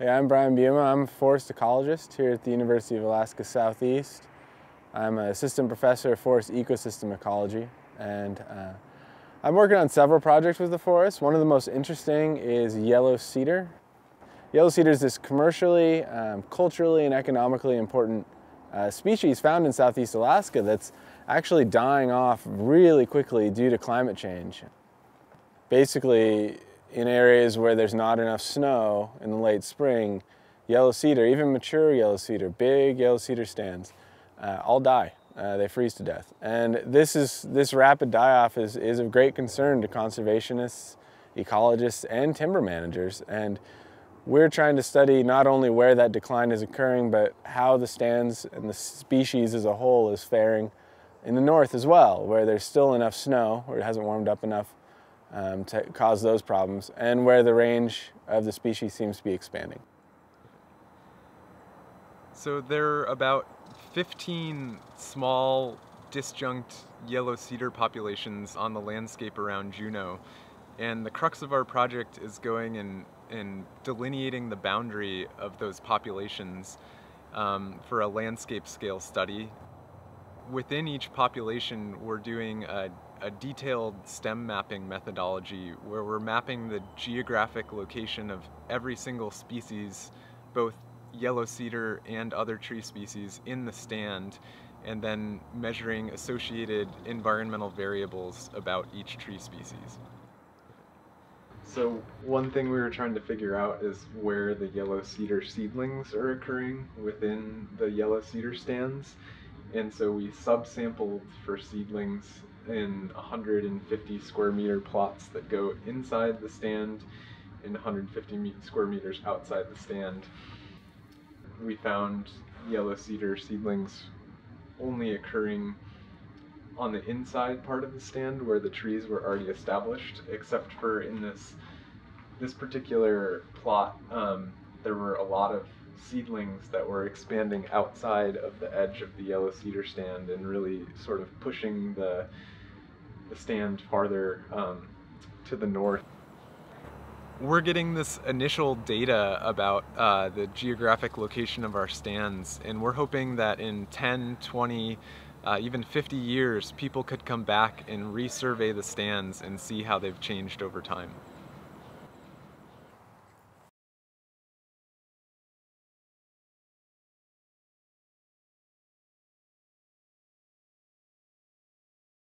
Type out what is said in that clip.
Hey, I'm Brian Buma. I'm a forest ecologist here at the University of Alaska Southeast. I'm an assistant professor of forest ecosystem ecology and uh, I'm working on several projects with the forest. One of the most interesting is yellow cedar. Yellow cedar is this commercially, um, culturally, and economically important uh, species found in southeast Alaska that's actually dying off really quickly due to climate change. Basically, in areas where there's not enough snow in the late spring, yellow cedar, even mature yellow cedar, big yellow cedar stands, uh, all die. Uh, they freeze to death. And this, is, this rapid die-off is, is of great concern to conservationists, ecologists, and timber managers. And we're trying to study not only where that decline is occurring, but how the stands and the species as a whole is faring in the north as well, where there's still enough snow, or it hasn't warmed up enough um, to cause those problems, and where the range of the species seems to be expanding. So there are about 15 small disjunct yellow cedar populations on the landscape around Juneau. And the crux of our project is going and, and delineating the boundary of those populations um, for a landscape scale study. Within each population, we're doing a a detailed stem mapping methodology where we're mapping the geographic location of every single species, both yellow cedar and other tree species in the stand, and then measuring associated environmental variables about each tree species. So one thing we were trying to figure out is where the yellow cedar seedlings are occurring within the yellow cedar stands. And so we subsampled for seedlings in 150 square meter plots that go inside the stand and 150 square meters outside the stand. We found yellow cedar seedlings only occurring on the inside part of the stand where the trees were already established, except for in this this particular plot, um, there were a lot of seedlings that were expanding outside of the edge of the yellow cedar stand and really sort of pushing the the stand farther um, to the north. We're getting this initial data about uh, the geographic location of our stands, and we're hoping that in 10, 20, uh, even 50 years, people could come back and resurvey the stands and see how they've changed over time.